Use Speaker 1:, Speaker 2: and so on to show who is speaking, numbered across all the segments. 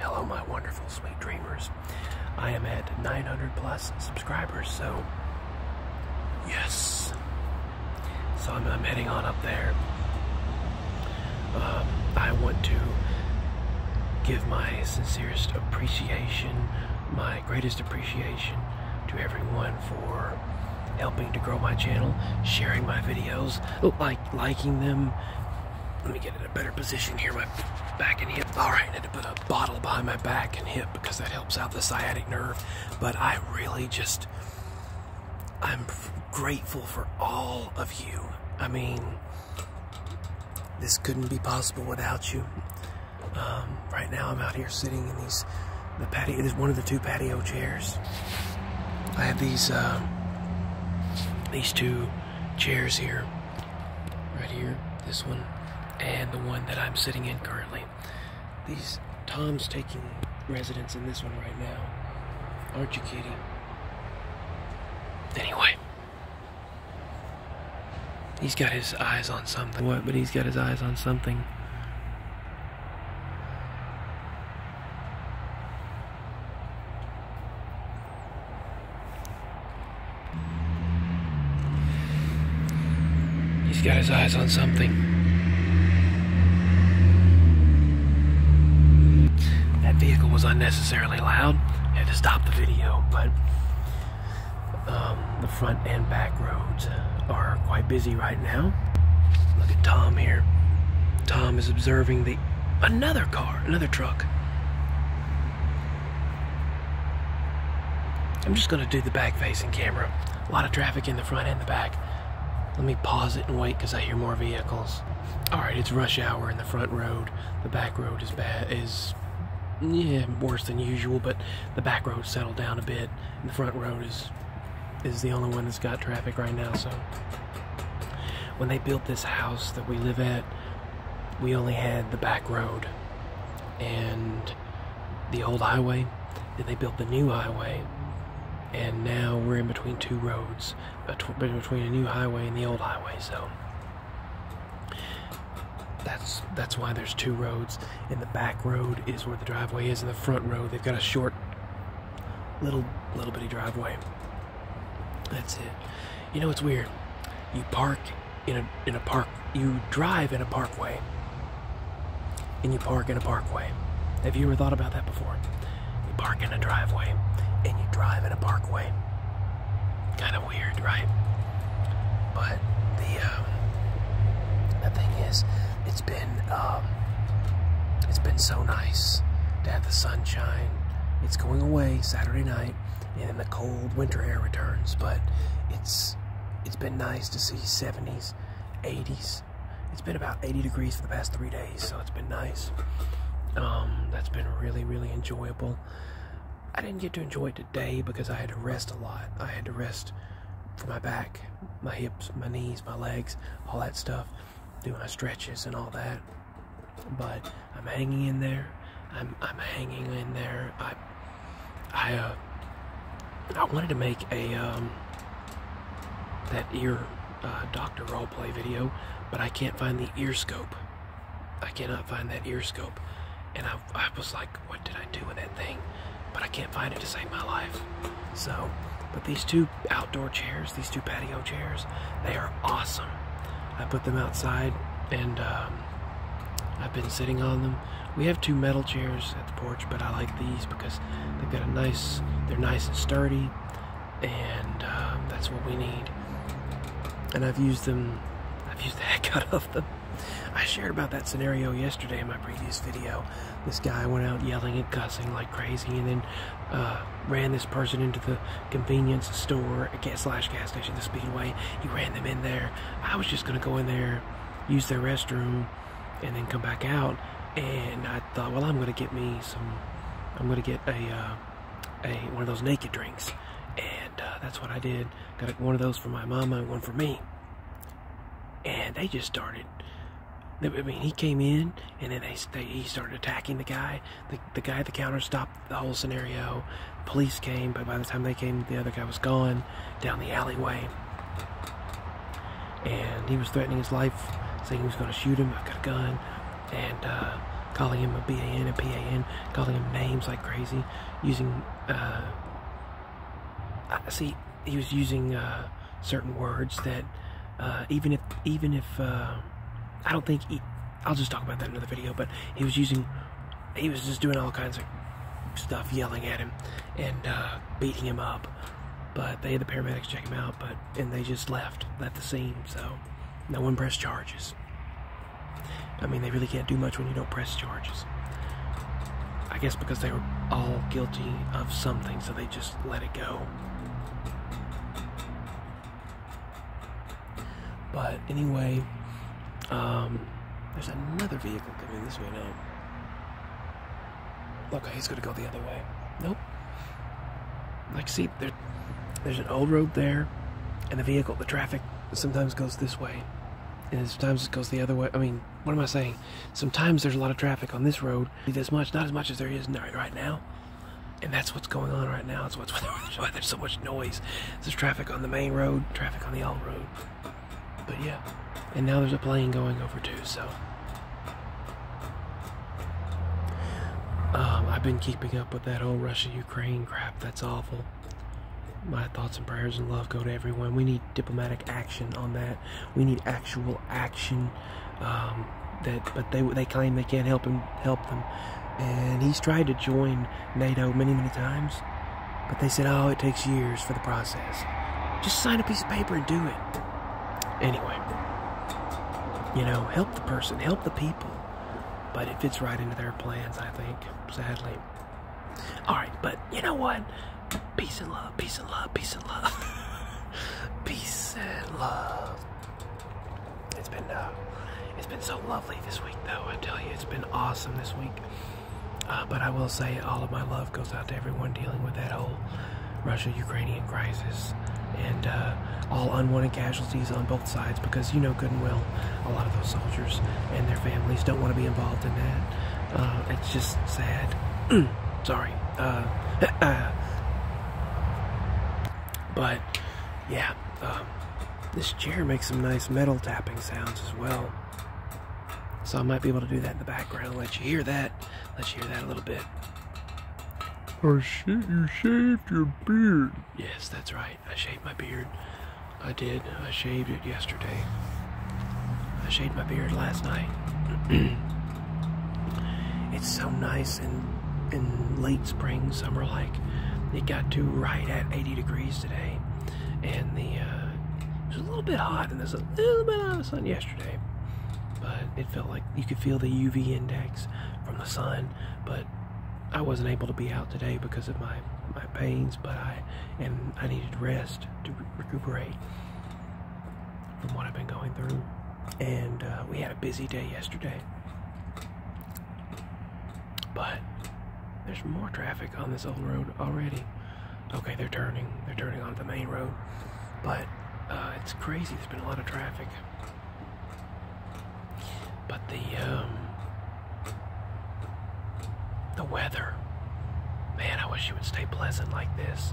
Speaker 1: Hello, my wonderful, sweet dreamers. I am at 900 plus subscribers, so yes. So I'm, I'm heading on up there. Um, I want to give my sincerest appreciation, my greatest appreciation to everyone for helping to grow my channel, sharing my videos, like liking them. Let me get in a better position here, my back and hip. All right, I need to put a bottle behind my back and hip because that helps out the sciatic nerve. But I really just, I'm grateful for all of you. I mean, this couldn't be possible without you. Um, right now, I'm out here sitting in these the patio. It is one of the two patio chairs. I have these uh, these two chairs here, right here. This one and the one that I'm sitting in currently. These Tom's taking residence in this one right now. Aren't you, Kitty? Anyway. He's got his eyes on something. What? But he's got his eyes on something. He's got his eyes on something. That vehicle was unnecessarily loud. I had to stop the video, but um, the front and back roads are quite busy right now. Look at Tom here. Tom is observing the another car, another truck. I'm just gonna do the back facing camera. A lot of traffic in the front and the back. Let me pause it and wait because I hear more vehicles. All right, it's rush hour in the front road. The back road is bad, is yeah worse than usual, but the back road settled down a bit, and the front road is is the only one that's got traffic right now. So when they built this house that we live at, we only had the back road and the old highway. Then they built the new highway, and now we're in between two roads, between a new highway and the old highway. So that's that's why there's two roads. And the back road is where the driveway is, and the front road they've got a short, little little bitty driveway. That's it. You know it's weird. You park in a in a park. You drive in a parkway, and you park in a parkway. Have you ever thought about that before? You park in a driveway and you drive in a parkway. Kind of weird, right? But the um, the thing is, it's been um, it's been so nice to have the sunshine. It's going away Saturday night, and then the cold winter air returns. But it's it's been nice to see 70s, 80s. It's been about 80 degrees for the past three days, so it's been nice. Um, that's been really, really enjoyable. I didn't get to enjoy it today because I had to rest a lot. I had to rest for my back, my hips, my knees, my legs, all that stuff, do my stretches and all that. But I'm hanging in there. I'm I'm hanging in there. I I uh I wanted to make a um that ear uh, doctor roleplay video, but I can't find the ear scope. I cannot find that ear scope. And I, I was like, what did I do with that thing? But I can't find it to save my life. So, but these two outdoor chairs, these two patio chairs, they are awesome. I put them outside and um, I've been sitting on them. We have two metal chairs at the porch, but I like these because they've got a nice, they're nice and sturdy, and um, that's what we need. And I've used them, I've used the heck out of them. I shared about that scenario yesterday in my previous video. This guy went out yelling and cussing like crazy and then uh, ran this person into the convenience store, slash gas station, the Speedway. He ran them in there. I was just going to go in there, use their restroom, and then come back out. And I thought, well, I'm going to get me some, I'm going to get a, uh, a one of those naked drinks. And uh, that's what I did. Got one of those for my mama and one for me. And they just started I mean, he came in, and then they, they he started attacking the guy. The, the guy at the counter stopped the whole scenario. Police came, but by the time they came, the other guy was gone down the alleyway. And he was threatening his life, saying he was going to shoot him. I've got a gun, and uh, calling him a BAN a PAN, calling him names like crazy, using, uh, see, he was using uh, certain words that uh, even if, even if, uh, I don't think, he, I'll just talk about that in another video, but he was using, he was just doing all kinds of stuff, yelling at him and uh, beating him up. But they had the paramedics check him out, but and they just left, left the scene. So no one pressed charges. I mean, they really can't do much when you don't press charges. I guess because they were all guilty of something, so they just let it go. But anyway, um, there's another vehicle coming this way now. Okay, he's gonna go the other way. Nope. Like, see, there, there's an old road there, and the vehicle, the traffic sometimes goes this way, and sometimes it goes the other way. I mean, what am I saying? Sometimes there's a lot of traffic on this road, this much, not as much as there is right now. And that's what's going on right now. It's what's why there's so much noise. There's traffic on the main road, traffic on the old road. But yeah, and now there's a plane going over too, so. Um, I've been keeping up with that whole Russia-Ukraine crap. That's awful. My thoughts and prayers and love go to everyone. We need diplomatic action on that. We need actual action. Um, that, but they they claim they can't help him help them, and he's tried to join NATO many many times, but they said, oh, it takes years for the process. Just sign a piece of paper and do it. Anyway, you know, help the person, help the people but it fits right into their plans, I think, sadly. Alright, but you know what? Peace and love, peace and love, peace and love. peace and love. It's been uh, it's been so lovely this week though, I tell you, it's been awesome this week. Uh, but I will say all of my love goes out to everyone dealing with that whole Russia-Ukrainian crisis and uh, all unwanted casualties on both sides because you know good and well a lot of those soldiers and their families don't want to be involved in that. Uh, it's just sad. Sorry. Uh, but yeah, um, this chair makes some nice metal tapping sounds as well. So I might be able to do that in the background. Let you hear that. Let you hear that a little bit.
Speaker 2: Oh shit, you shaved your beard.
Speaker 1: Yes, that's right. I shaved my beard. I did. I shaved it yesterday. I shaved my beard last night. it's so nice in in late spring, summer like. It got to right at 80 degrees today. And the uh, it was a little bit hot and there's a little bit of sun yesterday. But it felt like you could feel the UV index from the sun, but I wasn't able to be out today because of my, my pains, but I and I needed rest to recuperate from what I've been going through. And uh, we had a busy day yesterday. But there's more traffic on this old road already. Okay, they're turning. They're turning onto the main road. But uh, it's crazy. There's been a lot of traffic. But the um, weather. Man, I wish it would stay pleasant like this.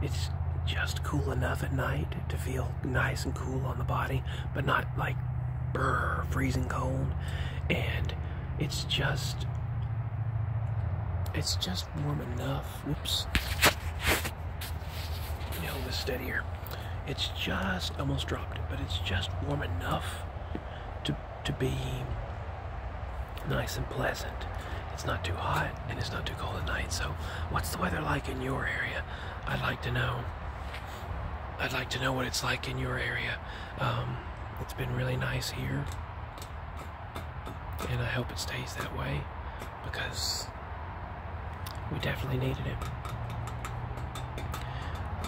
Speaker 1: It's just cool enough at night to feel nice and cool on the body, but not like brr, freezing cold. And it's just, it's just warm enough. Whoops. Me hold this steadier. It's just, almost dropped it, but it's just warm enough to, to be nice and pleasant. It's not too hot and it's not too cold at night. So, what's the weather like in your area? I'd like to know. I'd like to know what it's like in your area. Um, it's been really nice here, and I hope it stays that way because we definitely needed it.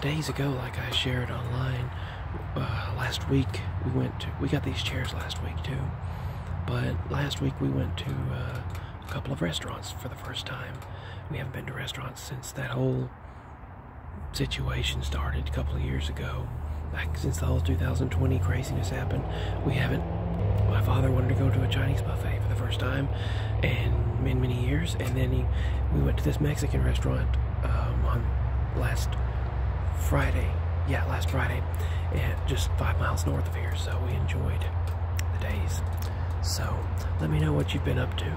Speaker 1: Days ago, like I shared online, uh, last week we went to, we got these chairs last week too, but last week we went to uh, a couple of restaurants for the first time. We haven't been to restaurants since that whole situation started a couple of years ago. Back since the whole 2020 craziness happened, we haven't. My father wanted to go to a Chinese buffet for the first time in many, many years, and then he, we went to this Mexican restaurant um, on last Friday. Yeah, last Friday, and just five miles north of here. So we enjoyed the days. So let me know what you've been up to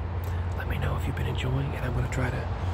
Speaker 1: let me know if you've been enjoying, and I'm gonna try to